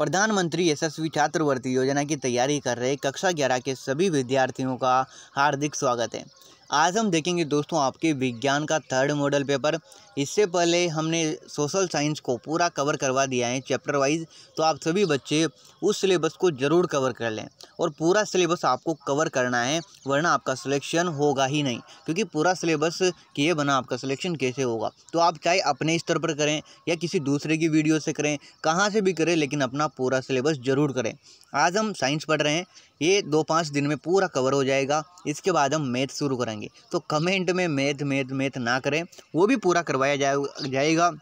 प्रधानमंत्री यशस्वी छात्रवृत्ति योजना की तैयारी कर रहे कक्षा ग्यारह के सभी विद्यार्थियों का हार्दिक स्वागत है। आज हम देखेंगे दोस्तों आपके विज्ञान का थर्ड मॉडल पेपर इससे पहले हमने सोशल साइंस को पूरा कवर करवा दिया है चैप्टर वाइज तो आप सभी बच्चे उस सिलेबस को ज़रूर कवर कर लें और पूरा सिलेबस आपको कवर करना है, वरना आपका सिलेक्शन होगा ही नहीं, क्योंकि पूरा सिलेबस किए बना आपका सिलेक्शन कैसे होगा? तो आप चाहे अपने स्तर पर करें या किसी दूसरे की वीडियो से करें, कहाँ से भी करें, लेकिन अपना पूरा सिलेबस ज़रूर करें। आज हम साइंस पढ़ रहे हैं ये दो पाँच दिन में पूरा कवर हो जाएगा। इसके बाद हम मैथ शुरू करेंगे। तो कमेंट में मैथ मैथ मैथ ना करें। वो भी पूरा करवाया जाएगा। जाएगा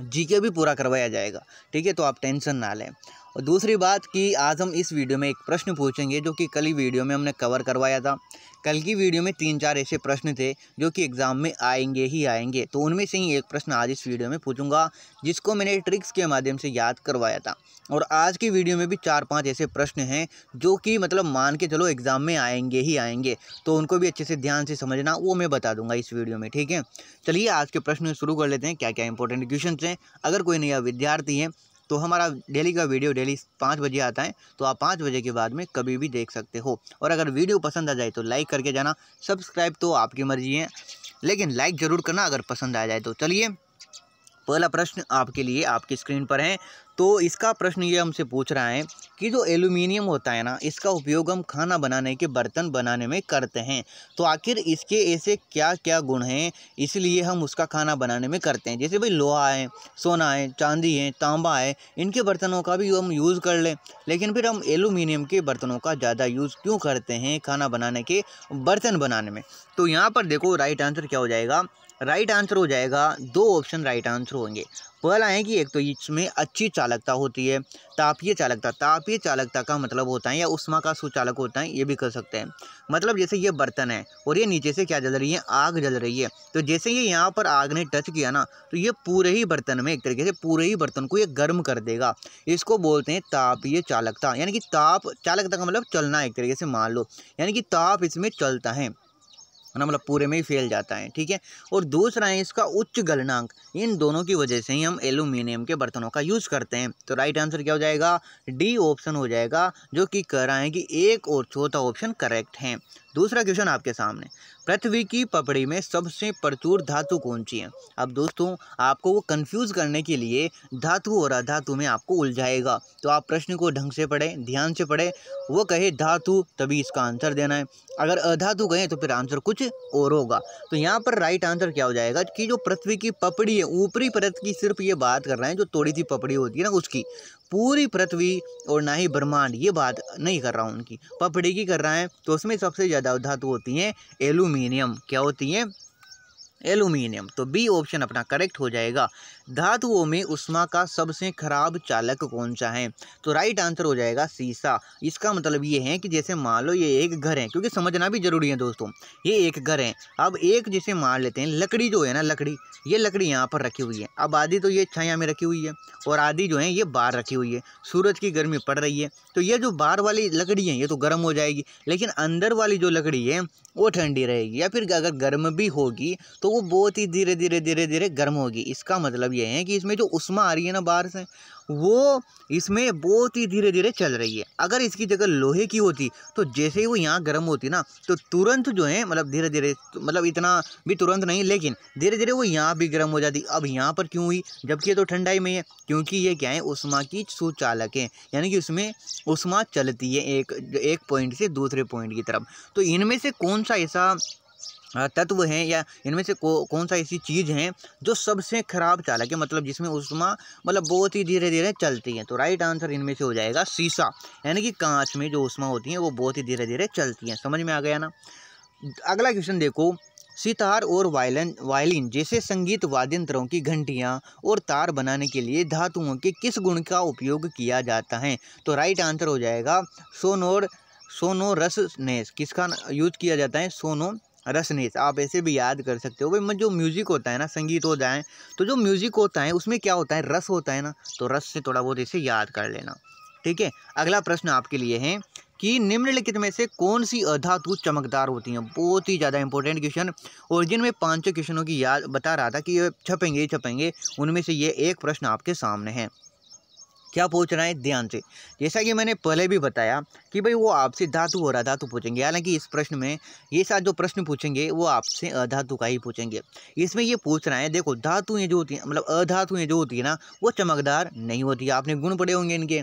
जीके भी पूरा करवाया जाएगा। ठीक है? तो आप टेंशन ना लें। और दूसरी बात कि आज हम इस वीडियो में एक प्रश्न पूछेंगे जो कि कल ही वीडियो में हमने कवर करवाया था। कल की वीडियो में तीन चार ऐसे प्रश्न थे जो कि एग्ज़ाम में आएँगे ही आएँगे। तो उनमें से ही एक प्रश्न आज इस वीडियो में पूछूँगा, जिसको मैंने ट्रिक्स के माध्यम से याद करवाया था। और आज की वीडियो में भी चार पाँच ऐसे प्रश्न हैं जो कि मतलब मान के चलो एग्ज़ाम में आएँगे ही आएँगे। तो उनको भी अच्छे से ध्यान से समझना, वो मैं बता दूँगा इस वीडियो में, ठीक है? चलिए आज के प्रश्न शुरू कर लेते हैं। क्या क्या इंपॉर्टेंट क्वेश्चन हैं? अगर कोई नया विद्यार्थी है तो हमारा डेली का वीडियो डेली पाँच बजे आता है तो आप पाँच बजे के बाद में कभी भी देख सकते हो। और अगर वीडियो पसंद आ जाए तो लाइक करके जाना, सब्सक्राइब तो आपकी मर्ज़ी है, लेकिन लाइक ज़रूर करना अगर पसंद आ जाए तो। चलिए पहला प्रश्न आपके लिए आपकी स्क्रीन पर है। तो इसका प्रश्न ये हमसे पूछ रहा है कि जो एल्यूमिनियम होता है ना, इसका उपयोग हम खाना बनाने के बर्तन बनाने में करते हैं। तो आखिर इसके ऐसे क्या क्या गुण हैं? इसलिए हम उसका खाना बनाने में करते हैं। जैसे भाई लोहा है, सोना है, चांदी है, तांबा है, इनके बर्तनों का भी हम यूज़ कर लें। लेकिन फिर हम एलुमिनियम के बर्तनों का ज़्यादा यूज़ क्यों करते हैं खाना बनाने के बर्तन बनाने में? तो यहाँ पर देखो, राइट आंसर क्या हो जाएगा? राइट आंसर हो जाएगा। दो ऑप्शन राइट आंसर होंगे। पहला है कि एक तो इसमें अच्छी चालकता होती है, तापीय चालकता। तापीय चालकता का मतलब होता है या उष्मा का सुचालक होता है, ये भी कर सकते हैं। मतलब जैसे ये बर्तन है और ये नीचे से क्या जल रही है? आग जल रही है। तो जैसे ये यहाँ पर आग ने टच किया ना तो ये पूरे ही बर्तन में एक तरीके से पूरे ही बर्तन को ये गर्म कर देगा। इसको बोलते हैं तापीय चालकता। यानी कि ताप, चालकता का मतलब चलना एक तरीके से मान लो। यानी कि ताप इसमें चलता है। ना मतलब पूरे में ही फैल जाता है, ठीक है? और दूसरा है इसका उच्च गलनांक। इन दोनों की वजह से ही हम एल्यूमिनियम के बर्तनों का यूज़ करते हैं। तो राइट आंसर क्या हो जाएगा? डी ऑप्शन हो जाएगा, जो कि कह रहा है कि एक और चौथा ऑप्शन करेक्ट है। दूसरा क्वेश्चन आपके सामने। पृथ्वी की पपड़ी में सबसे प्रचुर धातु कौन सी है? अब दोस्तों, आपको वो कंफ्यूज करने के लिए धातु और अधातु में आपको उलझाएगा। तो आप प्रश्न को ढंग से पढ़ें, ध्यान से पढ़ें। वो कहे धातु, तभी इसका आंसर देना है। अगर अधातु कहें तो फिर आंसर कुछ और होगा। तो यहाँ पर राइट आंसर क्या हो जाएगा कि जो पृथ्वी की पपड़ी है, ऊपरी परत की सिर्फ़ ये बात कर रहे हैं, जो थोड़ी सी पपड़ी होती है ना, उसकी। पूरी पृथ्वी और ना ही ब्रह्मांड, ये बात नहीं कर रहा हूँ उनकी। पपड़ी की कर रहा है तो उसमें सबसे ज़्यादा धातु होती हैं एलुमिनियम। क्या होती हैं? एलुमिनियम। तो बी ऑप्शन अपना करेक्ट हो जाएगा। धातुओं में उष्मा का सबसे खराब चालक कौन सा है? तो राइट आंसर हो जाएगा सीसा। इसका मतलब ये है कि जैसे मान लो ये एक घर है, क्योंकि समझना भी ज़रूरी है दोस्तों, ये एक घर है। अब एक जिसे मान लेते हैं, लकड़ी जो है ना, लकड़ी, ये लकड़ी यहाँ पर रखी हुई है। अब आधी तो ये छाया में रखी हुई है, और आधी जो है ये बाहर रखी हुई है। सूरज की गर्मी पड़ रही है तो ये जो बाहर वाली लकड़ी है, ये तो गर्म हो जाएगी, लेकिन अंदर वाली जो लकड़ी है, वो ठंडी रहेगी, या फिर अगर गर्म भी होगी तो वो बहुत ही धीरे धीरे धीरे धीरे गर्म होगी। इसका मतलब है कि इसमें जो उष्मा आ रही है ना बाहर से वो इसमें बहुत ही धीरे धीरे चल रही है। अगर इसकी जगह लोहे की होती तो जैसे ही वो यहाँ गर्म होती ना तो तुरंत जो है मतलब धीरे धीरे मतलब इतना भी तुरंत नहीं, लेकिन धीरे धीरे वो यहाँ भी गर्म हो जाती। अब यहाँ पर क्यों हुई? जबकि ये तो ठंडाई में है, क्योंकि ये क्या है, उष्मा की सुचालक है, यानी कि उसमें उष्मा चलती है एक एक पॉइंट से दूसरे पॉइंट की तरफ़। तो इनमें से कौन सा ऐसा तत्व हैं या इनमें से को, कौन सा ऐसी चीज़ है जो सबसे खराब चालक है? मतलब जिसमें उष्मा मतलब बहुत ही धीरे धीरे चलती है। तो राइट आंसर इनमें से हो जाएगा शीशा यानी कि कांच में जो उष्मा होती है वो बहुत ही धीरे धीरे चलती हैं। समझ में आ गया ना? अगला क्वेश्चन देखो। सितार और वायलिन वायलिन जैसे संगीत वाद्य यंत्रों की घंटियाँ और तार बनाने के लिए धातुओं के किस गुण का उपयोग किया जाता है? तो राइट आंसर हो जाएगा सोनोर सोनो रस किसका यूज़ किया जाता है? सोनो रसनेस आप ऐसे भी याद कर सकते हो। भाई जो म्यूज़िक होता है ना, संगीत है तो जो म्यूज़िक होता है, उसमें क्या होता है? रस होता है ना। तो रस से थोड़ा बहुत इसे याद कर लेना। ठीक है? अगला प्रश्न आपके लिए है कि निम्नलिखित में से कौन सी अधातु चमकदार होती हैं? बहुत ही ज़्यादा इंपॉर्टेंट क्वेश्चन और जिनमें पाँचों क्वेश्चनों की याद बता रहा था कि ये छपेंगे छपेंगे, उनमें से ये एक प्रश्न आपके सामने है। क्या पूछ रहा है? ध्यान से। जैसा कि मैंने पहले भी बताया कि भाई वो आपसे धातु और अधातु पूछेंगे। हालाँकि इस प्रश्न में ये साथ जो प्रश्न पूछेंगे, वो आपसे अधातु का ही पूछेंगे। इसमें ये पूछ रहा है, देखो, धातुएँ जो होती हैं मतलब अधातुएँ जो होती है ना, वो चमकदार नहीं होती आपने गुण पड़े होंगे इनके।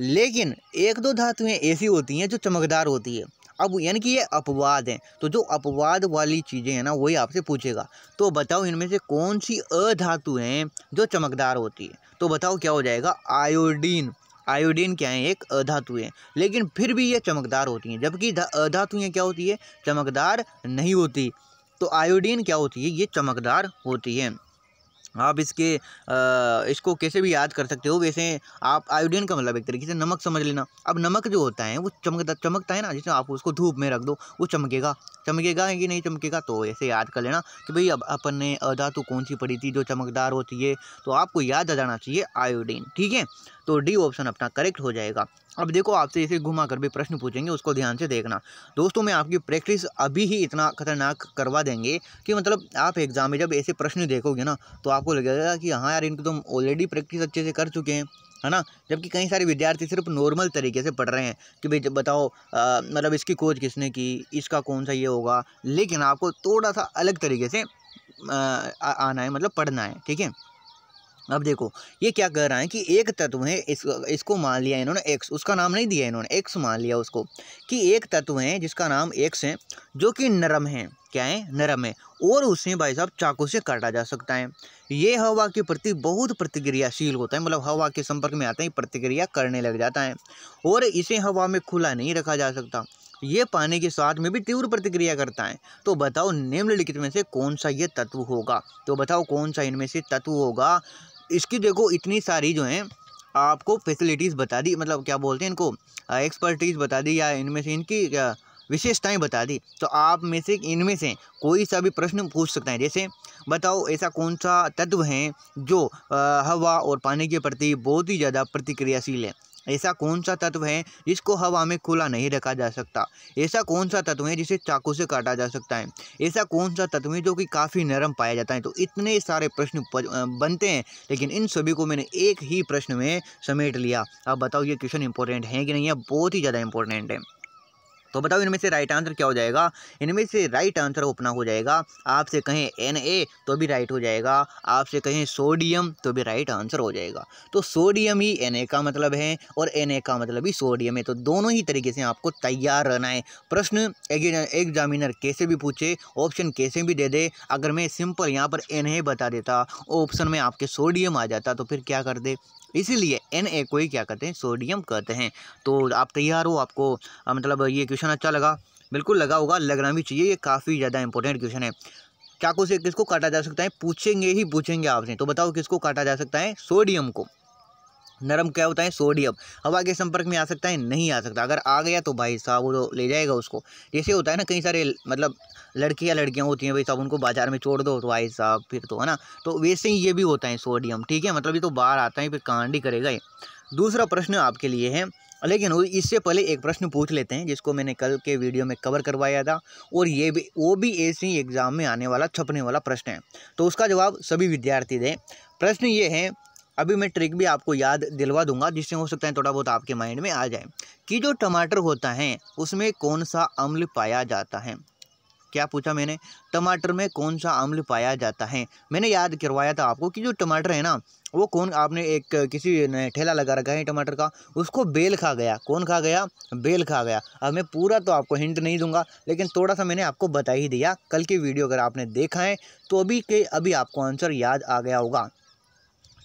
लेकिन एक दो धातुएँ ऐसी होती हैं जो चमकदार होती है। अब यानी कि ये अपवाद हैं। तो जो अपवाद वाली चीज़ें हैं ना, वही आपसे पूछेगा। तो बताओ इनमें से कौन सी अधातु हैं जो चमकदार होती है? तो बताओ क्या हो जाएगा? आयोडीन। आयोडीन क्या है? एक अधातु है। लेकिन फिर भी ये चमकदार होती हैं। जबकि अधातुएँ क्या होती है? चमकदार नहीं होती। तो आयोडीन क्या होती है? ये चमकदार होती है। आप इसके आ, इसको कैसे भी याद कर सकते हो। वैसे आप आयोडीन का मतलब एक तरीके से नमक समझ लेना। अब नमक जो होता है वो चमकता चमकता है ना जैसे आप उसको धूप में रख दो वो चमकेगा। चमकेगा कि नहीं चमकेगा तो ऐसे याद कर लेना कि भाई अब अपन ने अधातु कौन सी पड़ी थी जो चमकदार होती है तो आपको याद आ जाना चाहिए आयोडीन ठीक है? तो डी ऑप्शन अपना करेक्ट हो जाएगा। अब देखो आपसे इसे घुमा कर भी प्रश्न पूछेंगे उसको ध्यान से देखना। दोस्तों मैं आपकी प्रैक्टिस अभी ही इतना खतरनाक करवा देंगे कि मतलब आप एग्ज़ाम में जब ऐसे प्रश्न देखोगे ना तो आपको लगेगा कि हाँ यार इनको तो ऑलरेडी प्रैक्टिस अच्छे से कर चुके हैं है ना? जबकि कई सारे विद्यार्थी सिर्फ़ नॉर्मल तरीके से पढ़ रहे हैं कि भाई बताओ मतलब इसकी खोज किसने की इसका कौन सा ये होगा लेकिन आपको थोड़ा सा अलग तरीके से आ, आना है मतलब पढ़ना है ठीक है? अब देखो, ये क्या कह रहा है कि एक तत्व है, इस, इसको मान लिया इन्होंने एक्स उसका नाम नहीं दिया इन्होंने एक्स मान लिया उसको, कि एक तत्व है जिसका नाम एक्स है, जो कि नरम है, क्या है? नरम है, और उसे भाई साहब चाकू से काटा जा सकता है। ये हवा के प्रति, बहुत प्रतिक्रियाशील होता है मतलब हवा के संपर्क में आता है प्रतिक्रिया करने लग जाता है, और इसे हवा में खुला नहीं रखा जा सकता। ये पानी के साथ में भी तीव्र प्रतिक्रिया करता है। तो बताओ, निम्नलिखित में से कौन सा ये तत्व होगा? तो बताओ, कौन सा इनमें से तत्व होगा? इसकी देखो इतनी सारी जो हैं, आपको फैसिलिटीज़ बता दी मतलब क्या बोलते हैं इनको एक्सपर्टीज़ बता दी या इनमें से इनकी विशेषताएँ बता दी। तो आप में से इनमें से कोई सा भी प्रश्न पूछ सकते हैं। जैसे बताओ ऐसा कौन सा तत्व है जो हवा और पानी के प्रति बहुत ही ज़्यादा प्रतिक्रियाशील है? ऐसा कौन सा तत्व है जिसको हवा में खुला नहीं रखा जा सकता? ऐसा कौन सा तत्व है जिसे चाकू से काटा जा सकता है? ऐसा कौन सा तत्व है जो कि काफ़ी नरम पाया जाता है? तो इतने सारे प्रश्न बनते हैं, लेकिन इन सभी को मैंने एक ही प्रश्न में समेट लिया। अब बताओ ये क्वेश्चन इंपॉर्टेंट है कि नहीं? है बहुत ही ज़्यादा इंपॉर्टेंट है। तो बताओ इनमें से राइट आंसर क्या हो जाएगा? इनमें से राइट आंसर अपना हो जाएगा। आपसे कहें एन ए तो भी राइट हो जाएगा। आपसे कहें सोडियम तो भी राइट आंसर हो जाएगा। तो सोडियम ही एन ए का मतलब है और एन ए का मतलब ही सोडियम है। तो दोनों ही तरीके से आपको तैयार रहना है। प्रश्न एग्जामिनर कैसे भी पूछे ऑप्शन कैसे भी दे दे। अगर मैं सिंपल यहाँ पर एन ए बता देता ऑप्शन में आपके सोडियम आ जाता तो फिर क्या कर दे? इसीलिए एन ए को ही क्या कहते हैं, सोडियम कहते हैं। तो आप तैयार हो, आपको मतलब ये क्वेश्चन अच्छा लगा, बिल्कुल लगा होगा लगना भी चाहिए, ये काफ़ी ज़्यादा इंपॉर्टेंट क्वेश्चन है। चाकू से किसको काटा जा सकता है, पूछेंगे ही पूछेंगे आपसे तो बताओ किसको काटा जा सकता है, सोडियम को। नरम क्या होता है? सोडियम। हवा के संपर्क में आ सकता है, नहीं आ सकता। अगर आ गया तो भाई साहब वो ले जाएगा उसको। जैसे होता है ना, कई सारे मतलब लड़कियाँ लड़कियाँ होती हैं भाई साहब, उनको बाज़ार में छोड़ दो तो भाई साहब फिर तो है ना? तो वैसे ही ये भी होता है सोडियम, ठीक है? मतलब ये तो बाहर आता है, फिर कांड करेगा ये? दूसरा प्रश्न आपके लिए है, लेकिन इससे पहले एक प्रश्न पूछ लेते हैं, जिसको मैंने कल के वीडियो में कवर करवाया था, और ये भी, वो भी ऐसे ही एग्ज़ाम में आने वाला, छपने वाला प्रश्न है। तो उसका जवाब सभी विद्यार्थी दें। प्रश्न ये है अभी मैं ट्रिक भी आपको याद दिलवा दूँगा, जिससे हो सकता है थोड़ा बहुत आपके माइंड में आ जाए। कि जो टमाटर होता है, उसमें कौन सा अम्ल पाया जाता है? क्या पूछा मैंने? टमाटर में कौन सा अम्ल पाया जाता है? मैंने याद करवाया था आपको कि जो टमाटर है ना, वो कौन, आपने एक किसी ठेला लगा रखा है टमाटर का, उसको बेल खा गया। कौन खा गया? बेल खा गया। अब मैं पूरा तो आपको हिंट नहीं दूँगा, लेकिन थोड़ा सा मैंने आपको बता ही दिया। कल की वीडियो अगर आपने देखा है तो अभी के, अभी आपको आंसर याद आ गया होगा।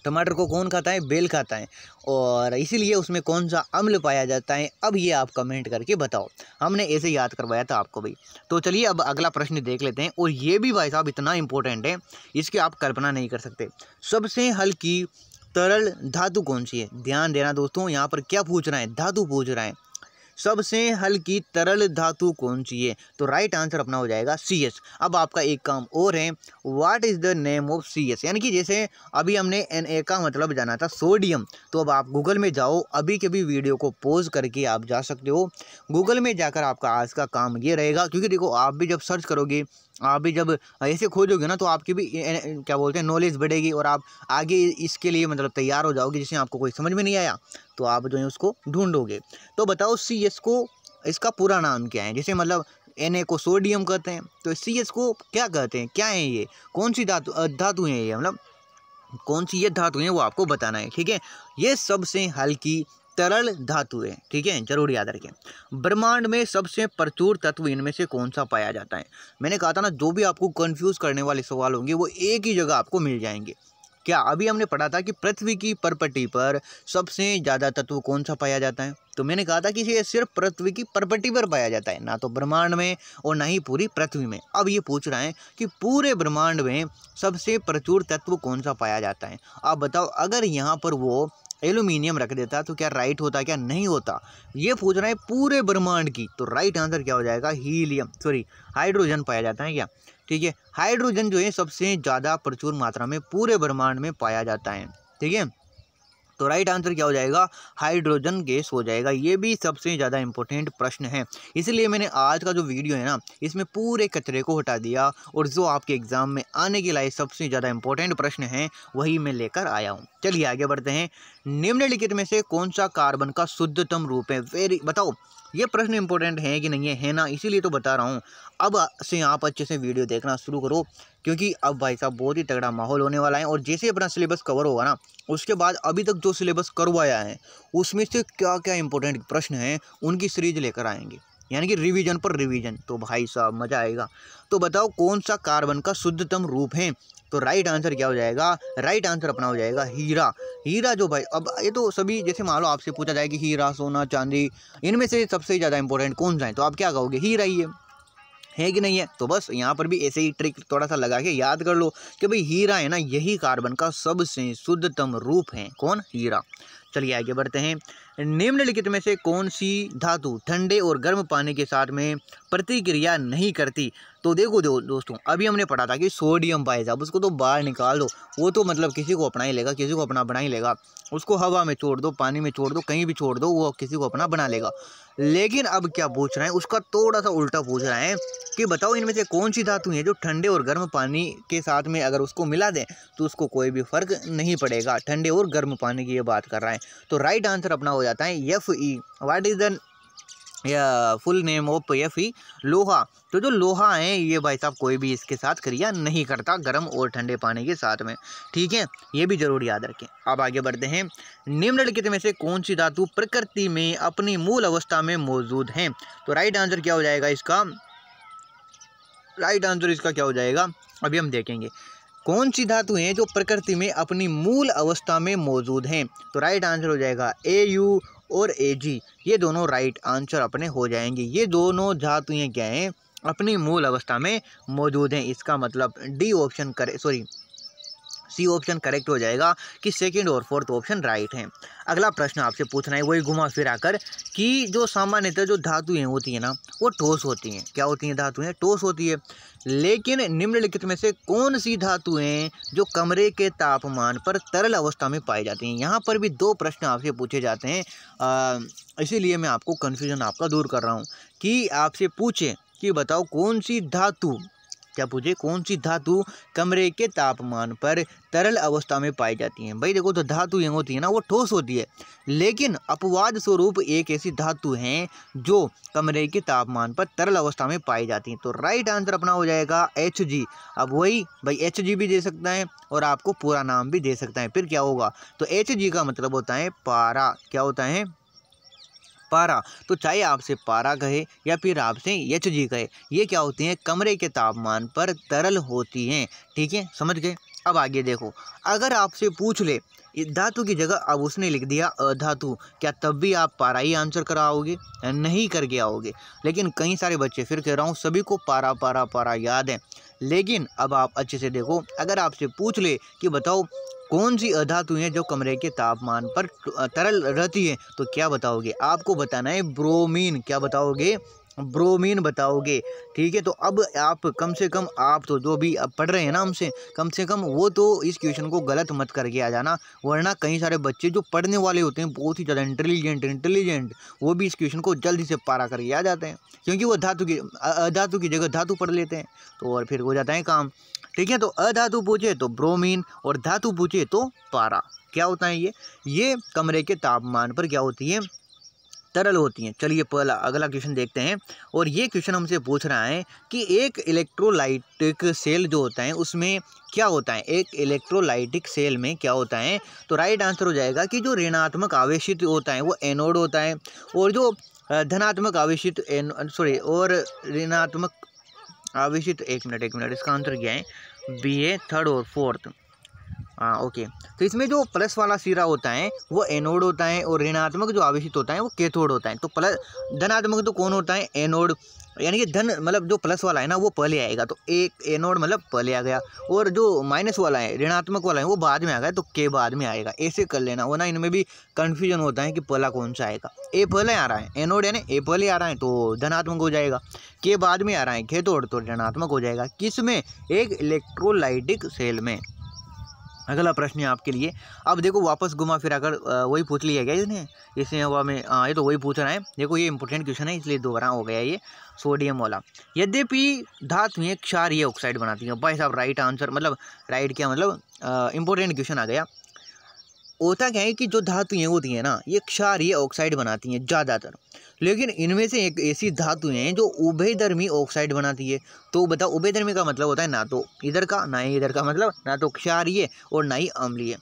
टमाटर को कौन खाता है? बेल खाता है। और इसीलिए उसमें कौन सा अम्ल पाया जाता है, अब ये आप कमेंट करके बताओ। हमने ऐसे याद करवाया था आपको भाई तो चलिए अब अगला प्रश्न देख लेते हैं। और ये भी भाई साहब इतना इम्पोर्टेंट है, इसकी आप कल्पना नहीं कर सकते। सबसे हल्की तरल धातु कौन सी है? ध्यान देना दोस्तों, यहाँ पर क्या पूछ रहा है? धातु पूछ रहा है। सबसे हल्की तरल धातु कौन सी है? तो राइट आंसर अपना हो जाएगा सी एस अब आपका एक काम और है what is the name of C S यानी कि जैसे अभी हमने एन ए का मतलब जाना था सोडियम तो अब आप गूगल में जाओ, अभी के भी वीडियो को पोज करके आप जा सकते हो। गूगल में जाकर आपका आज का काम ये रहेगा, क्योंकि देखो आप भी जब सर्च करोगे आप भी जब ऐसे खोजोगे ना तो आपकी भी क्या बोलते हैं नॉलेज बढ़ेगी और आप आगे इसके लिए मतलब तैयार हो जाओगे जिससे आपको कोई समझ में नहीं आया तो आप जो है उसको ढूंढोगे। तो बताओ सी एस को, इसका पूरा नाम क्या है? जैसे मतलब एन को सोडियम कहते हैं तो सी एस को क्या कहते हैं? क्या है ये? कौन सी धातु धातु हैं ये? मतलब कौन सी ये धातु हैं, वो आपको बताना है, ठीक है? ये सबसे हल्की तरल धातु है, ठीक है? ज़रूर याद रखें। ब्रह्मांड में सबसे प्रचुर तत्व इनमें से कौन सा पाया जाता है? मैंने कहा था ना, जो भी आपको कंफ्यूज करने वाले सवाल होंगे, वो एक ही जगह आपको मिल जाएँगे। क्या अभी हमने पढ़ा था कि पृथ्वी की परपटी पर सबसे ज़्यादा तत्व कौन सा पाया जाता है? तो मैंने कहा था कि ये सिर्फ़ पृथ्वी की परपटी पर पाया जाता है, ना तो ब्रह्मांड में और ना ही पूरी पृथ्वी में। अब ये पूछ रहा है कि पूरे ब्रह्मांड में सबसे प्रचुर तत्व कौन सा पाया जाता है? आप बताओ, अगर यहाँ पर वो एल्यूमिनियम रख देता तो क्या राइट होता, क्या नहीं होता? ये पूछ रहा है पूरे ब्रह्मांड की। तो राइट आंसर क्या हो जाएगा? हीलियम। सॉरी हाइड्रोजन पाया जाता है क्या? ठीक है हाइड्रोजन जो है सबसे ज़्यादा प्रचुर मात्रा में पूरे ब्रह्मांड में पाया जाता है। ठीक है? तो राइट आंसर क्या हो जाएगा? हाइड्रोजन गैस हो जाएगा। ये भी सबसे ज़्यादा इंपॉर्टेंट प्रश्न है। इसलिए मैंने आज का जो वीडियो है ना, इसमें पूरे कचरे को हटा दिया और जो आपके एग्ज़ाम में आने के लिए सबसे ज़्यादा इंपॉर्टेंट प्रश्न है, वही मैं लेकर आया हूँ। चलिए आगे बढ़ते हैं। निम्नलिखित में से कौन सा कार्बन का शुद्धतम रूप है? वेरी बताओ। ये प्रश्न इंपॉर्टेंट है कि नहीं है? है ना? इसीलिए तो बता रहा हूँ। अब से आप अच्छे से वीडियो देखना शुरू करो, क्योंकि अब भाई साहब बहुत ही तगड़ा माहौल होने वाला है और जैसे अपना सिलेबस कवर होगा ना, उसके बाद अभी तक जो सिलेबस करवाया है, उसमें से क्या क्या इंपॉर्टेंट प्रश्न हैं, उनकी सीरीज़ लेकर आएँगे। यानी कि रिवीजन पर रिवीजन तो भाई साहब, मज़ा आएगा। तो बताओ कौन सा कार्बन का शुद्धतम रूप है? तो राइट आंसर क्या हो जाएगा? राइट आंसर अपना हो जाएगा हीरा। हीरा जो भाई, अब ये तो सभी, जैसे मान लो आपसे पूछा जाए कि हीरा, सोना, चांदी, इनमें से सबसे ज़्यादा इंपॉर्टेंट कौन सा है? तो आप क्या कहोगे? हीरा ही है। है कि नहीं है? तो बस यहाँ पर भी ऐसे ही ट्रिक थोड़ा सा लगा के याद कर लो कि भाई हीरा है ना, यही कार्बन का सबसे शुद्धतम रूप है। कौन? हीरा। चलिए आगे बढ़ते हैं। निम्नलिखित में से कौन सी धातु ठंडे और गर्म पानी के साथ में प्रतिक्रिया नहीं करती? तो देखो दो, दोस्तों, अभी हमने पढ़ा था कि सोडियम पाए साहब उसको तो बाहर निकाल दो। वो तो मतलब किसी को अपना ही लेगा, किसी को अपना बना ही लेगा। उसको हवा में छोड़ दो, पानी में छोड़ दो, कहीं भी छोड़ दो, वो किसी को अपना बना लेगा। लेकिन अब क्या पूछ रहे हैं, उसका थोड़ा सा उल्टा पूछ रहे हैं कि बताओ इनमें से कौन सी धातु है जो ठंडे और गर्म पानी के साथ में अगर उसको मिला दें तो उसको कोई भी फ़र्क नहीं पड़ेगा। ठंडे और गर्म पानी की ये बात कर रहा है। तो राइट आंसर अपना हो जाता है F E what is the या फुल नेम ऑफ़ एफ़ लोहा। तो जो लोहा है, ये भाई साहब कोई भी इसके साथ क्रिया नहीं करता गर्म और ठंडे पानी के साथ में। ठीक है? ये भी ज़रूर याद रखें। अब आगे बढ़ते हैं। निम्नलिखित में से कौन सी धातु प्रकृति में अपनी मूल अवस्था में मौजूद है? तो राइट आंसर क्या हो जाएगा इसका? राइट आंसर इसका क्या हो जाएगा? अभी हम देखेंगे। कौन सी धातु हैं जो प्रकृति में अपनी मूल अवस्था में मौजूद हैं? तो राइट आंसर हो जाएगा ए यू और ए जी, ये दोनों राइट आंसर अपने हो जाएँगे। ये दोनों धातुएँ क्या हैं? अपनी मूल अवस्था में मौजूद हैं। इसका मतलब डी ऑप्शन करें सॉरी सी ऑप्शन करेक्ट हो जाएगा कि सेकंड और फोर्थ ऑप्शन राइट है। अगला प्रश्न आपसे पूछना है, वही घुमा फिरा कर कि जो सामान्यतः जो धातुएँ होती हैं ना, वो ठोस होती हैं। क्या होती हैं धातुएँ? ठोस होती है। लेकिन निम्नलिखित में से कौन सी धातुएँ जो कमरे के तापमान पर तरल अवस्था में पाई जाती हैं? यहाँ पर भी दो प्रश्न आपसे पूछे जाते हैं। इसीलिए मैं आपको कन्फ्यूज़न आपका दूर कर रहा हूँ कि आपसे पूछें कि बताओ कौन सी धातु क्या पूछे कौन सी धातु कमरे के तापमान पर तरल अवस्था में पाई जाती है? भाई देखो तो धातु ये होती है ना, वो ठोस होती है। लेकिन अपवाद स्वरूप एक ऐसी धातु है जो कमरे के तापमान पर तरल अवस्था में पाई जाती हैं। तो राइट आंसर अपना हो जाएगा एच जी अब वही, भाई एच जी भी दे सकता है और आपको पूरा नाम भी दे सकता है। फिर क्या होगा? तो एच जी का मतलब होता है पारा। क्या होता है? पारा। तो चाहे आपसे पारा कहे या फिर आपसे एच जी कहे, ये क्या होती हैं? कमरे के तापमान पर तरल होती हैं। ठीक है? समझ गए? अब आगे देखो। अगर आपसे पूछ ले धातु की जगह, अब उसने लिख दिया, अधातु। क्या तब भी आप पारा ही आंसर कराओगे नहीं करके आओगे। लेकिन कई सारे बच्चे, फिर कह रहा हूँ, सभी को पारा पारा पारा याद है। लेकिन अब आप अच्छे से देखो, अगर आपसे पूछ ले कि बताओ, कौन सी अधातु है जो कमरे के तापमान पर तरल रहती है तो क्या बताओगे? आपको बताना है ब्रोमीन। क्या बताओगे? ब्रोमीन बताओगे, ठीक है? तो अब आप कम से कम, आप तो जो भी अब पढ़ रहे हैं ना हमसे, कम से कम वो तो इस क्वेश्चन को गलत मत करके आ जाना, वरना कई सारे बच्चे जो पढ़ने वाले होते हैं, बहुत ही ज़्यादा इंटेलिजेंट इंटेलिजेंट वो भी इस क्वेश्चन को जल्दी से पारा करके आ जाते हैं, क्योंकि वो धातु की अधातु की जगह धातु पढ़ लेते हैं तो और फिर हो जाता है काम, ठीक है? तो अधातु पूछे तो ब्रोमीन, और धातु पूछे तो पारा, क्या होता है ये? ये कमरे के तापमान पर क्या होती है? तरल होती हैं। चलिए पहला, अगला क्वेश्चन देखते हैं। और ये क्वेश्चन हमसे पूछ रहा है कि एक इलेक्ट्रोलाइटिक सेल जो होता है, उसमें क्या होता है? एक इलेक्ट्रोलाइटिक सेल में क्या होता है? तो राइट आंसर हो जाएगा कि जो ऋणात्मक आवेशित होता है, वो एनोड होता है। और जो धनात्मक आवेशित सॉरी और ऋणात्मक आवेशित, एक मिनट एक मिनट, इसका आंसर क्या है? बी ए थर्ड और फोर्थ हाँ ओके। तो इसमें जो प्लस वाला सिरा होता है, वो एनोड होता है और ऋणात्मक जो आवेशित होता है, वो कैथोड होता है। तो प्लस, धनात्मक तो कौन होता है? एनोड। यानी कि धन मतलब जो प्लस वाला है ना, वो पहले आएगा। तो एक एनोड मतलब पहले आ गया। और जो माइनस वाला है, ऋणात्मक वाला है, वो बाद में आ गया। तो के बाद में आएगा। ऐसे कर लेना, वरना इनमें भी कन्फ्यूज़न होता है कि पहला कौन सा आएगा। ए पहले आ रहा है। एनोड यानी ए पहले आ रहा है तो धनात्मक हो जाएगा। के बाद में आ रहा है खेतोड़ तो ऋणात्मक हो जाएगा। किसमें एक इलेक्ट्रोलाइटिक सेल में। अगला प्रश्न है आपके लिए। अब देखो, वापस घुमा, फिर कर वही पूछ लिया गया इसने इसने हुआ में ये तो वही पूछ रहा है। देखो, ये इंपॉर्टेंट क्वेश्चन है, इसलिए दोबारा हो गया ये सोडियम वाला। यद्यपि धातुएँ क्षारीय ऑक्साइड बनाती है, भाई साहब राइट आंसर मतलब राइट क्या मतलब इंपॉर्टेंट क्वेश्चन आ गया। होता क्या है कि जो धातुएँ होती हैं ना, ये क्षारीय ऑक्साइड बनाती हैं ज़्यादातर। लेकिन इनमें से एक ऐसी धातुएँ हैं जो उभयधर्मी ऑक्साइड बनाती है। तो बताओ, उभयधर्मी का मतलब होता है ना तो इधर का, ना ही इधर का मतलब ना तो क्षारीय और ना ही अम्लीय।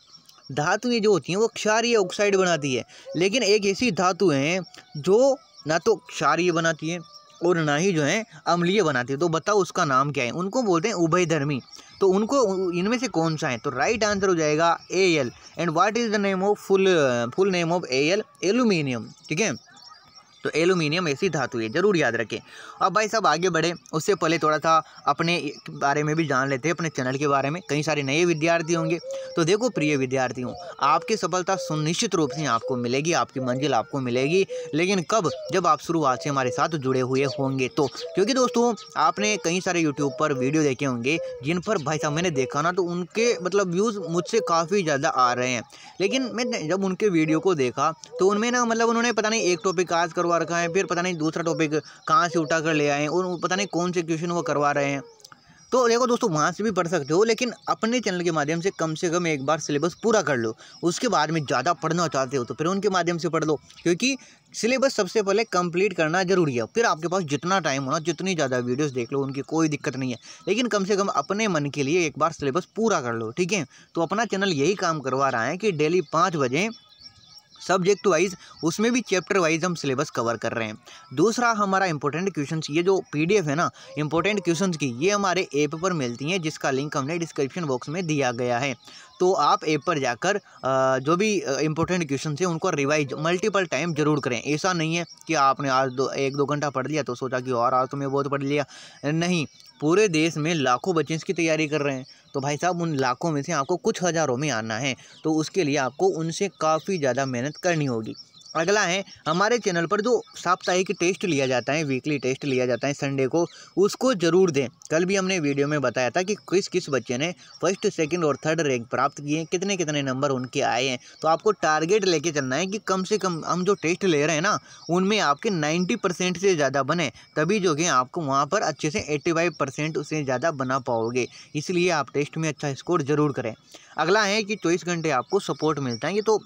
धातुएँ जो होती हैं वो क्षारीय ऑक्साइड बनाती है। लेकिन एक ऐसी धातु हैं जो ना तो क्षारीय बनाती है और ना ही जो है अम्लीय बनाती है। तो बताओ उसका नाम क्या है? उनको बोलते हैं उभयधर्मी। तो उनको इनमें से कौन सा है? तो राइट आंसर हो जाएगा A L and what is the name of full full name of A L aluminium ठीक है? तो एलुमिनियम ऐसी धातु है, ज़रूर याद रखें। अब भाई साहब आगे बढ़े, उससे पहले थोड़ा सा अपने बारे में भी जान लेते हैं, अपने चैनल के बारे में। कई सारे नए विद्यार्थी होंगे। तो देखो प्रिय विद्यार्थियों, आपकी सफलता सुनिश्चित रूप से आपको मिलेगी, आपकी मंजिल आपको मिलेगी। लेकिन कब? जब आप शुरुआत से हमारे साथ जुड़े हुए होंगे तो। क्योंकि दोस्तों, आपने कई सारे यूट्यूब पर वीडियो देखे होंगे, जिन पर भाई साहब मैंने देखा ना तो उनके मतलब व्यूज़ मुझसे काफ़ी ज़्यादा आ रहे हैं। लेकिन मैंने जब उनके वीडियो को देखा तो उनमें ना मतलब उन्होंने पता नहीं एक टॉपिक आज करवा करवा रखा है, फिर पता नहीं दूसरा टॉपिक कहाँ से उठा कर ले आए और पता नहीं कौन से क्वेश्चन वो करवा रहे हैं। तो देखो दोस्तों, वहाँ से भी पढ़ सकते हो, लेकिन अपने चैनल के माध्यम से कम से कम एक बार सिलेबस पूरा कर लो। उसके बाद में ज़्यादा पढ़ना चाहते हो तो फिर उनके माध्यम से पढ़ लो, क्योंकि सिलेबस सबसे पहले कंप्लीट करना ज़रूरी है। फिर आपके पास जितना टाइम होना, जितनी ज़्यादा वीडियोस देख लो, उनकी कोई दिक्कत नहीं है। लेकिन कम से कम अपने मन के लिए एक बार सिलेबस पूरा कर लो, ठीक है? तो अपना चैनल यही काम करवा रहा है कि डेली पाँच बजे सब्जेक्ट वाइज उसमें भी चैप्टर वाइज हम सिलेबस कवर कर रहे हैं। दूसरा हमारा इंपॉर्टेंट क्वेश्चन ये जो पीडीएफ है ना इंपॉर्टेंट क्वेश्चन की, ये हमारे ऐप पर मिलती हैं, जिसका लिंक हमने डिस्क्रिप्शन बॉक्स में दिया गया है। तो आप ऐप पर जाकर जो भी इंपॉर्टेंट क्वेश्चन है, उनको रिवाइज मल्टीपल टाइम ज़रूर करें। ऐसा नहीं है कि आपने आज दो, एक दो घंटा पढ़ लिया तो सोचा कि और आज तुम्हें बहुत पढ़ लिया। नहीं, पूरे देश में लाखों बच्चे इसकी तैयारी कर रहे हैं। तो भाई साहब, उन लाखों में से आपको कुछ हज़ारों में आना है तो उसके लिए आपको उनसे काफ़ी ज़्यादा मेहनत करनी होगी। अगला है, हमारे चैनल पर जो साप्ताहिक टेस्ट लिया जाता है वीकली टेस्ट लिया जाता है संडे को, उसको ज़रूर दें। कल भी हमने वीडियो में बताया था कि किस किस बच्चे ने फ़र्स्ट सेकंड और थर्ड रैंक प्राप्त किए हैं कितने कितने नंबर उनके आए हैं। तो आपको टारगेट लेके चलना है कि कम से कम हम जो टेस्ट ले रहे हैं ना, उनमें आपके नाइन्टी परसेंट से ज़्यादा बने, तभी जो कि आपको वहाँ पर अच्छे से एट्टी फाइव परसेंट उससे ज़्यादा बना पाओगे। इसलिए आप टेस्ट में अच्छा स्कोर ज़रूर करें। अगला है कि चौबीस घंटे आपको सपोर्ट मिलता है, ये तो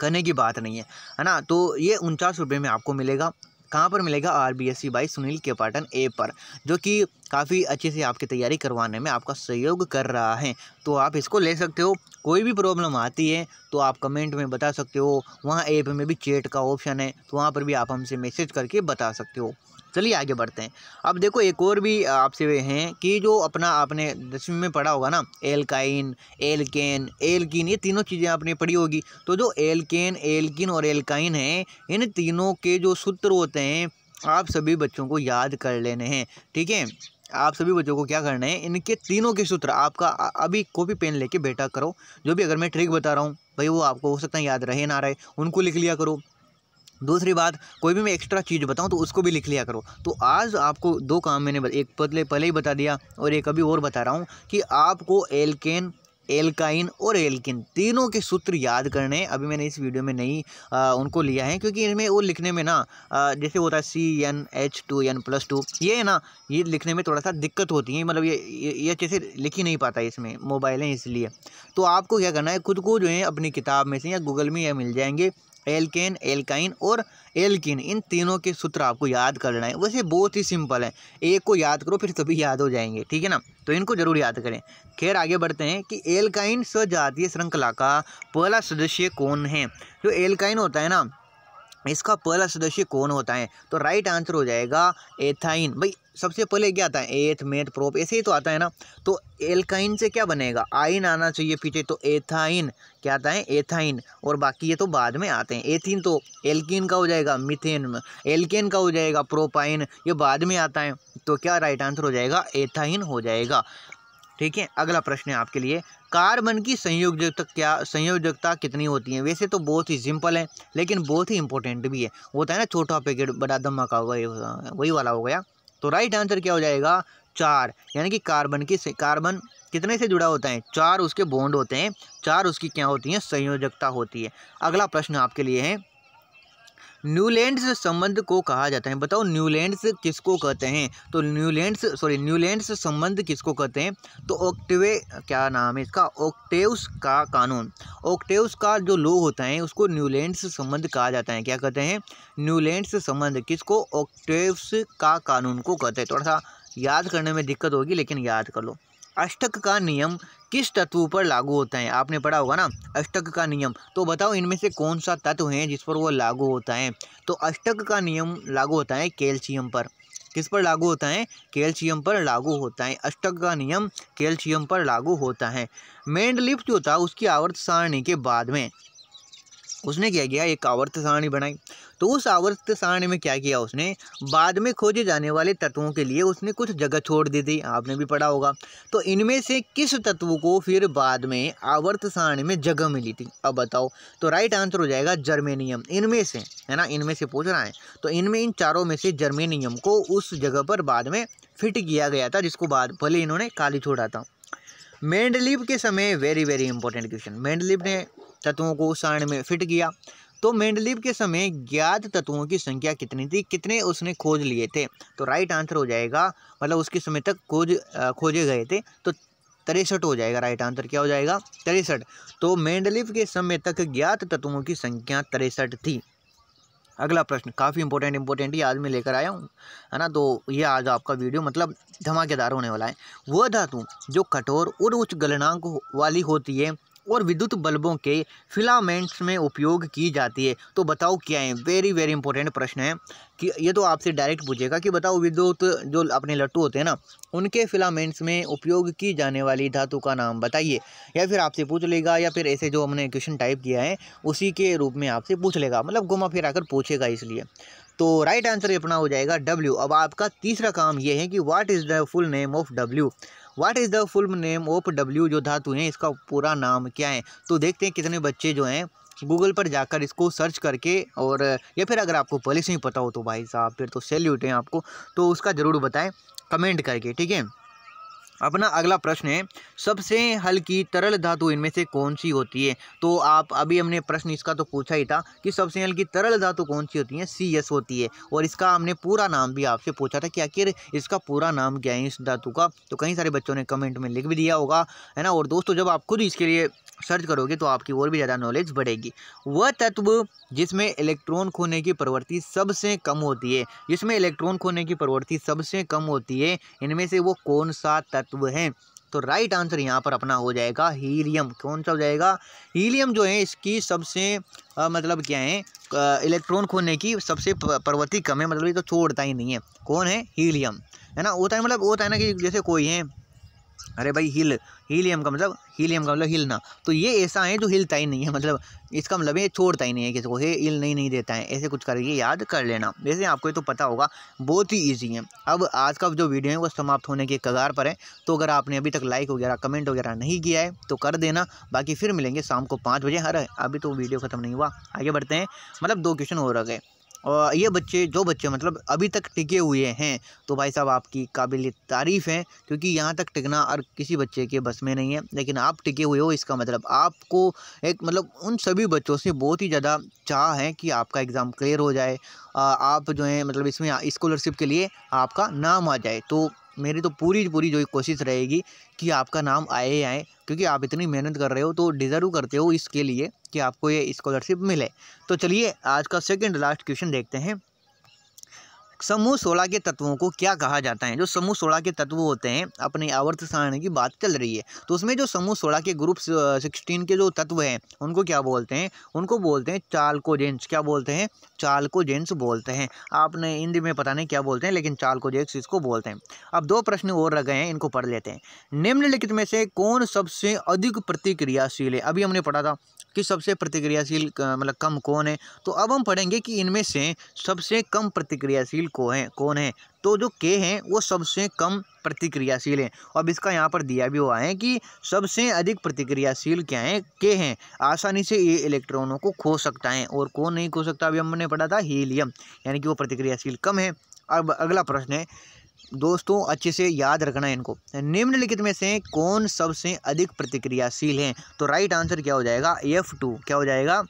करने की बात नहीं है है ना? तो ये उनचास रुपये में आपको मिलेगा। कहाँ पर मिलेगा? R B S C by Sunil K Patan ए पर, जो कि काफ़ी अच्छे से आपकी तैयारी करवाने में आपका सहयोग कर रहा है। तो आप इसको ले सकते हो, कोई भी प्रॉब्लम आती है तो आप कमेंट में बता सकते हो। वहाँ ऐप में भी चैट का ऑप्शन है तो वहाँ पर भी आप हमसे मैसेज करके बता सकते हो। चलिए आगे बढ़ते हैं। अब देखो एक और भी आपसे वे हैं कि जो अपना आपने दसवीं में पढ़ा होगा ना, एलकाइन, एलकेन, एलकिन, ये तीनों चीज़ें आपने पढ़ी होगी। तो जो एलकेन, एलकिन और एलकाइन है, इन तीनों के जो सूत्र होते हैं, आप सभी बच्चों को याद कर लेने हैं, ठीक है? आप सभी बच्चों को क्या करना है, इनके तीनों के सूत्र आपका अभी कॉपी पेन लेके बैठा करो। जो भी अगर मैं ट्रिक बता रहा हूँ, भाई वो आपको हो सकता है याद रहे, ना रहे, उनको लिख लिया करो। दूसरी बात कोई भी मैं एक्स्ट्रा चीज़ बताऊँ तो उसको भी लिख लिया करो। तो आज आपको दो काम मैंने एक पहले पहले ही बता दिया और एक अभी और बता रहा हूँ कि आपको एल्केन एल्काइन और एल्किन तीनों के सूत्र याद करने अभी मैंने इस वीडियो में नहीं आ, उनको लिया है क्योंकि इनमें वो लिखने में ना आ, जैसे होता है C N H two N plus two ये है ना ये लिखने में थोड़ा सा दिक्कत होती है मतलब ये ये अच्छे से लिख ही नहीं पाता इसमें मोबाइल है इसलिए। तो आपको क्या करना है खुद को जो है अपनी किताब में से या गूगल में या मिल जाएँगे। एल्केन, एल्काइन और एल्किन। इन तीनों के सूत्र आपको याद करना है। वैसे बहुत ही सिंपल है। एक को याद करो, फिर सभी याद हो जाएँगे, ठीक है ना? तो इनको ज़रूर याद करें। खैर, आगे बढ़ते हैं कि एल्काइन स्वजातीय श्रृंखला का पहला सदस्य कौन है? जो एल्काइन होता है ना इसका पहला सदस्य कौन होता है? तो राइट आंसर हो जाएगा एथाइन। भाई, सबसे पहले क्या आता है? एथ, मेथ प्रोप ऐसे ही तो आता है ना? तो एल्काइन से क्या बनेगा? आइन आना चाहिए पीछे तो एथाइन। क्या आता है? एथाइन। और बाकी ये तो बाद में आते हैं। एथिन तो एल्किन का हो जाएगा मिथेन एल्केन का हो जाएगा प्रोपाइन ये बाद में आता है। तो क्या राइट आंसर हो जाएगा? एथाइन हो जाएगा। ठीक है? अगला प्रश्न है आपके लिए। कार्बन की संयोजकता क्या, संयोजकता कितनी होती है? वैसे तो बहुत ही सिंपल है, लेकिन बहुत ही इंपॉर्टेंट भी है। होता है ना, छोटा पैकेट बड़ा धमाका वही वही वाला हो गया। तो राइट आंसर क्या हो जाएगा? चार, यानी कि कार्बन की कार्बन कितने से जुड़ा होता है? चार उसके बॉन्ड होते हैं, चार उसकी क्या होती है? संयोजकता होती है। अगला प्रश्न आपके लिए है न्यूलैंड्स संबंध को कहा जाता है। बताओ, न्यूलैंड्स किसको कहते हैं? तो न्यूलैंड्स सॉरी न्यूलैंड्स संबंध किसको कहते हैं? तो ओक्टिवे, क्या नाम है इसका? ओक्टेव्स का कानून। ओक्टेव्स का जो लॉ होता है, उसको न्यूलैंड्स संबंध कहा जाता है। क्या कहते हैं? न्यूलैंड्स संबंध किसको? ओक्टेव्स का कानून को कहते हैं। थोड़ा सा याद करने में दिक्कत होगी, लेकिन याद कर लो। अष्टक का नियम किस तत्व पर लागू होता है? आपने पढ़ा होगा ना? अष्टक का नियम। तो बताओ, इनमें से कौन सा तत्व है जिस पर वो लागू होता है? तो अष्टक का नियम लागू होता है कैल्शियम पर। किस पर लागू होता है? कैल्शियम पर लागू होता है। अष्टक का नियम कैल्शियम पर लागू होता है। मेंडलिफ जो था, उसकी आवर्त सारणी के बाद में। उसने क्या किया? एक आवर्त सारणी बनाई। तो उस आवर्त सारणी में क्या किया उसने? बाद में खोजे जाने वाले तत्वों के लिए उसने कुछ जगह छोड़ दी थी। आपने भी पढ़ा होगा। तो इनमें से किस तत्व को फिर बाद में आवर्त सारणी में जगह मिली थी? अब बताओ। तो राइट आंसर हो जाएगा जर्मेनियम इनमें से, है ना? इनमें से पूछ रहा है। तो इनमें इन चारों में से जर्मेनियम को उस जगह पर बाद में फिट किया गया था, जिसको बाद पहले इन्होंने खाली छोड़ा था। मेंडलीव के समय very very important question Mendeleev ने तत्वों को सारणी में फिट किया। तो मेंडलीव के समय ज्ञात तत्वों की संख्या कितनी थी? कितने उसने खोज लिए थे? तो राइट आंसर हो जाएगा मतलब उसके समय तक खोज खोजे गए थे तो तिरसठ हो जाएगा राइट आंसर क्या हो जाएगा? तिरसठ। तो मेंडलीव के समय तक ज्ञात तत्वों की संख्या तिरसठ थी। अगला प्रश्न, काफ़ी इंपॉर्टेंट इंपॉर्टेंट ही आज मैं लेकर आया हूँ, है ना? तो ये आज आपका वीडियो मतलब धमाकेदार होने वाला है। वह धातु जो कठोर और उच्च गलनांक वाली होती है और विद्युत बल्बों के फिलामेंट्स में उपयोग की जाती है। तो बताओ क्या है? वेरी वेरी इंपॉर्टेंट प्रश्न है कि ये तो आपसे डायरेक्ट पूछेगा कि बताओ विद्युत जो अपने लट्टू होते हैं ना, उनके फिलामेंट्स में उपयोग की जाने वाली धातु का नाम बताइए। या फिर आपसे पूछ लेगा या फिर ऐसे जो हमने क्वेश्चन टाइप किया है, उसी के रूप में आपसे पूछ लेगा। मतलब घुमा फिर आकर पूछेगा इसलिए। तो राइट आंसर अपना हो जाएगा डब्ल्यू अब आपका तीसरा काम ये है कि what is the full name of W what is the full name of W जो धातु है इसका पूरा नाम क्या है? तो देखते हैं कितने बच्चे जो हैं। गूगल पर जाकर इसको सर्च करके और, या फिर अगर आपको पहले से ही पता हो तो भाई साहब, फिर तो सैल्यूट है आपको। तो उसका ज़रूर बताएँ। कमेंट करके, ठीक है? अपना अगला प्रश्न है, सबसे हल्की तरल धातु इनमें से कौन सी होती है? तो आप, अभी हमने प्रश्न इसका तो पूछा ही था कि सबसे हल्की तरल धातु कौन सी होती है? सी एस होती है। और इसका हमने पूरा नाम भी आपसे पूछा था कि आखिर इसका पूरा नाम क्या है इस धातु का? तो कई सारे बच्चों ने कमेंट में लिख भी दिया होगा, है ना? और दोस्तों, जब आप खुद इसके लिए सर्च करोगे तो आपकी और भी ज़्यादा नॉलेज बढ़ेगी। वह तत्व जिसमें इलेक्ट्रॉन खोने की प्रवृत्ति सबसे कम होती है, जिसमें इलेक्ट्रॉन खोने की प्रवृत्ति सबसे कम होती है, इनमें से वो कौन सा तत्व है। तो राइट आंसर यहाँ पर अपना हो जाएगा हीलियम। कौन सा हो जाएगा? हीलियम जो है इसकी सबसे आ, मतलब क्या है इलेक्ट्रॉन खोने की सबसे पर्वती कम है मतलब ये तो छोड़ता ही नहीं है। कौन है? हीलियम। है ना? होता है मतलब होता है ना कि जैसे कोई है अरे भाई हिल, हीलियम का मतलब हीलियम का मतलब हिलना तो ये ऐसा है जो हिलता ही नहीं है मतलब इसका मतलब ये छोड़ता ही नहीं है किसी को हे हिल नहीं नहीं देता है, ऐसे कुछ करके याद कर लेना। वैसे आपको ये तो पता होगा, बहुत ही ईजी है। अब आज का जो वीडियो है वो समाप्त होने के कगार पर है तो अगर आपने अभी तक लाइक वगैरह कमेंट वगैरह नहीं किया है तो कर देना। बाकी फिर मिलेंगे शाम को पाँच बजे, हर, अभी तो वीडियो ख़त्म नहीं हुआ, आगे बढ़ते हैं। मतलब दो क्वेश्चन हो रहे और ये बच्चे, जो बच्चे मतलब अभी तक टिके हुए हैं तो भाई साहब आपकी काबिल तारीफ़ है, क्योंकि यहाँ तक टिकना और किसी बच्चे के बस में नहीं है, लेकिन आप टिके हुए हो, इसका मतलब आपको एक मतलब उन सभी बच्चों से बहुत ही ज़्यादा चाह है कि आपका एग्ज़ाम क्लियर हो जाए आप जो है मतलब इसमें स्कॉलरशिप के लिए आपका नाम आ जाए तो मेरी तो पूरी पूरी जो कोशिश रहेगी कि आपका नाम आए आए क्योंकि आप इतनी मेहनत कर रहे हो तो डिज़र्व करते हो इसके लिए कि आपको ये स्कॉलरशिप मिले। तो चलिए आज का सेकेंड लास्ट क्वेश्चन देखते हैं। समूह सोलह के तत्वों को क्या कहा जाता है? जो समूह सोलह के तत्व होते हैं, अपनी आवर्त सारणी की बात चल रही है। तो उसमें जो समूह सोलह के ग्रुप सिक्सटीन के जो तत्व हैं, उनको क्या बोलते हैं? उनको बोलते हैं चालकोजेंस। क्या बोलते हैं? चालकोजेंस बोलते हैं। आपने हिंदी में पता नहीं क्या बोलते हैं, लेकिन चालकोजेंस इसको बोलते हैं। अब दो प्रश्न और रह गए हैं, इनको पढ़ लेते हैं। निम्नलिखित में से कौन सबसे अधिक प्रतिक्रियाशील है? अभी हमने पढ़ा था कि सबसे प्रतिक्रियाशील मतलब कम कौन है? तो अब हम पढ़ेंगे कि इनमें से सबसे कम प्रतिक्रियाशील को है, कौन है? तो जो के हैं, वो सबसे कम प्रतिक्रियाशील हैं। अब इसका यहाँ पर दिया भी हुआ है कि सबसे अधिक प्रतिक्रियाशील क्या है? के हैं। आसानी से ये इलेक्ट्रॉनों को खो सकता है और कौन नहीं खो सकता? अभी हमने पढ़ा था हीलियम, यानी कि वो प्रतिक्रियाशील कम है। अब अगला प्रश्न है दोस्तों, अच्छे से याद रखना इनको। निम्नलिखित में से कौन सबसे अधिक प्रतिक्रियाशील है? तो राइट आंसर क्या हो जाएगा? एफ़ टू क्या हो जाएगा?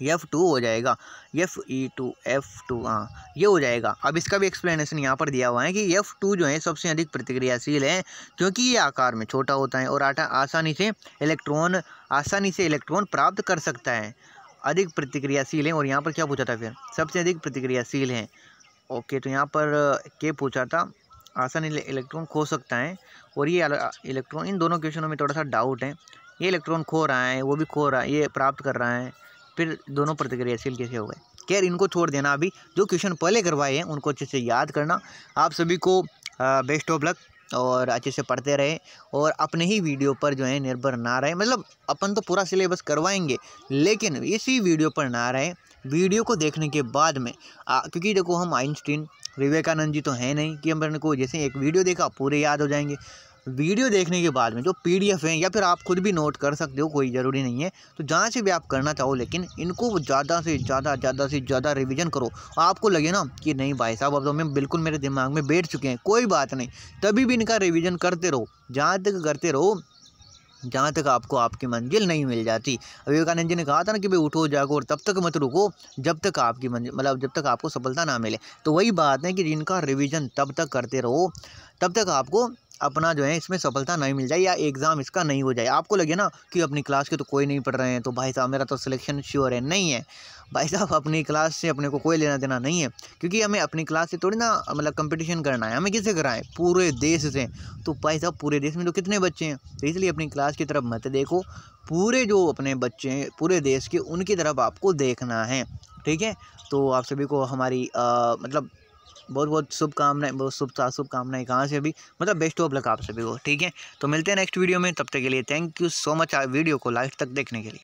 एफ़ टू हो जाएगा। F E two F two हाँ ये हो जाएगा। अब इसका भी एक्सप्लेनेशन यहाँ पर दिया हुआ है कि एफ़ टू जो है, सबसे अधिक प्रतिक्रियाशील है, क्योंकि ये आकार में छोटा होता है और आटा आसानी से इलेक्ट्रॉन आसानी से इलेक्ट्रॉन प्राप्त कर सकता है। अधिक प्रतिक्रियाशील है और यहाँ पर क्या पूछा था फिर? सबसे अधिक प्रतिक्रियाशील है। ओके तो यहाँ पर के पूछा था, आसान इलेक्ट्रॉन खो सकता है, और ये इलेक्ट्रॉन, इन दोनों क्वेश्चनों में थोड़ा सा डाउट है। ये इलेक्ट्रॉन खो रहा है, वो भी खो रहा है, ये प्राप्त कर रहा है, फिर दोनों प्रतिक्रियाशील कैसे हो गए खैर, इनको छोड़ देना अभी, जो क्वेश्चन पहले करवाए हैं, उनको अच्छे से याद करना। आप सभी को बेस्ट ऑफ़ लक और अच्छे से पढ़ते रहे और अपने ही वीडियो पर जो है निर्भर ना रहे। मतलब अपन तो पूरा सिलेबस करवाएँगे लेकिन इसी वीडियो पर ना रहे। वीडियो को देखने के बाद में आ, क्योंकि देखो हम आइंस्टीन विवेकानंद जी तो हैं नहीं कि हम को जैसे एक वीडियो देखा पूरे याद हो जाएँगे। वीडियो देखने के बाद में जो पीडीएफ है या फिर आप खुद भी नोट कर सकते हो, कोई ज़रूरी नहीं है। तो जहाँ से भी आप करना चाहो, लेकिन इनको ज़्यादा से ज़्यादा ज़्यादा से ज़्यादा रिवीजन करो। आपको लगे ना कि नहीं भाई साहब, अब तो मैं बिल्कुल मेरे दिमाग में बैठ चुके हैं, कोई बात नहीं। तभी भी इनका रिविज़न करते रहो, जहाँ तक करते रहो, जहाँ तक आपको आपकी मंजिल नहीं मिल जाती। विवेकानंद जी ने कहा था ना कि भाई उठो, जागो और तब तक मत रुको, जब तक आपकी मंजिल मतलब जब तक आपको सफलता ना मिले। तो वही बात है कि जिनका रिवीजन तब तक करते रहो, तब तक आपको अपना जो है इसमें सफलता नहीं मिल जाए या एग्ज़ाम इसका नहीं हो जाए। आपको लगे ना कि अपनी क्लास के तो कोई नहीं पढ़ रहे हैं तो भाई साहब मेरा तो सिलेक्शन श्योर है। नहीं है। भाई साहब अपनी क्लास से अपने को कोई लेना देना नहीं है। क्योंकि हमें अपनी क्लास से थोड़ी ना मतलब कंपटीशन करना है। हमें किससे कराएँ पूरे देश से। तो भाई साहब पूरे देश में तो कितने बच्चे हैं? तो इसलिए अपनी क्लास की तरफ़ मत देखो। पूरे जो अपने बच्चे हैं पूरे देश के उनकी तरफ़ आपको देखना है। ठीक है? तो आप सभी को हमारी आ, मतलब बहुत बहुत शुभकामनाएँ, बहुत शुभ शुभकामनाएँ कहाँ से भी मतलब बेस्ट ऑफ़ लक आप सभी को, ठीक है? तो मिलते हैं नेक्स्ट वीडियो में, तब तक के लिए thank you so much video को लास्ट तक देखने के लिए।